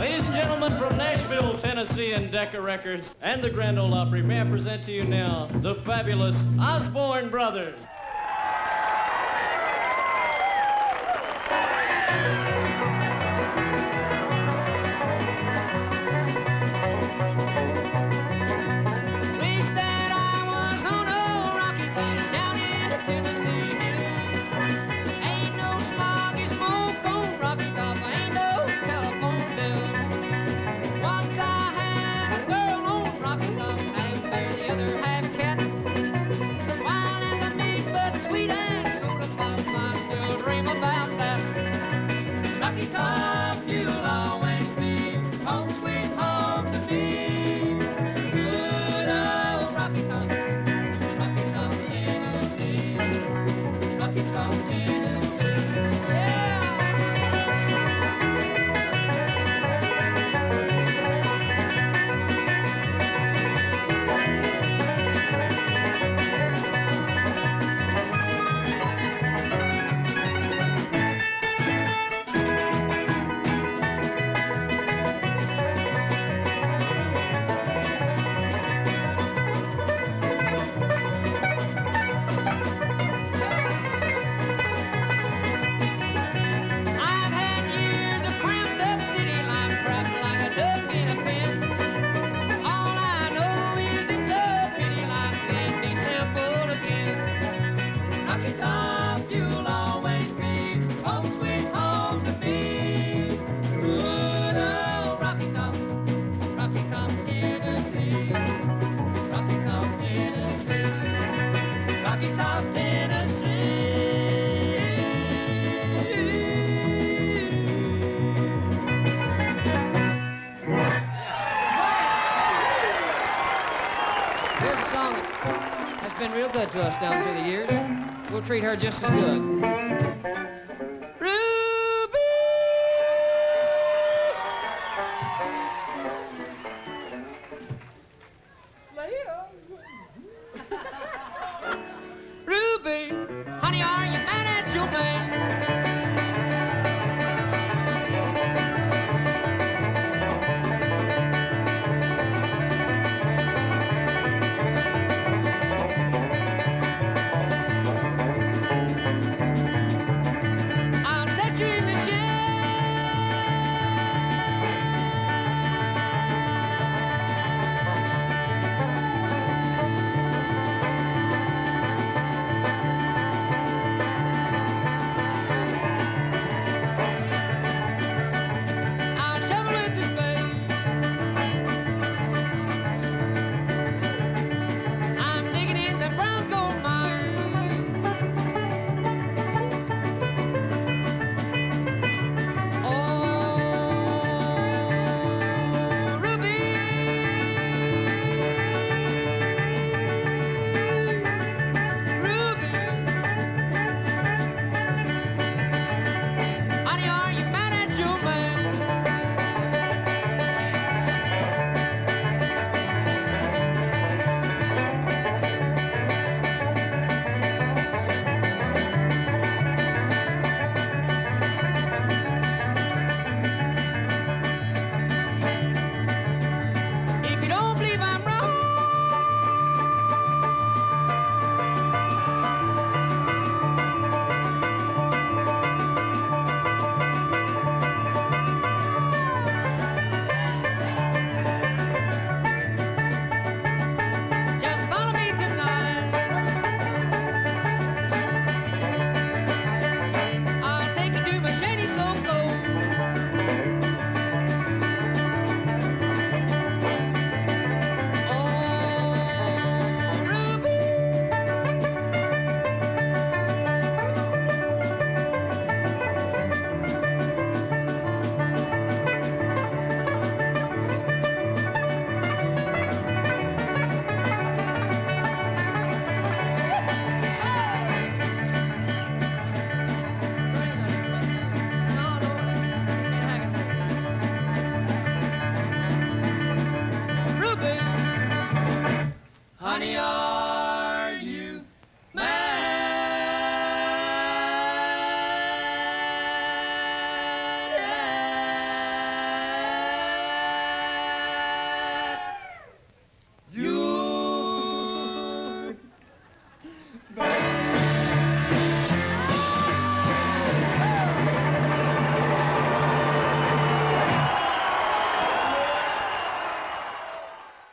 Ladies and gentlemen from Nashville, Tennessee and Decca Records and the Grand Ole Opry, may I present to you now the fabulous Osborne Brothers. A song that has been real good to us down through the years. We'll treat her just as good. Ruby, honey, are you mad at your man? Melania.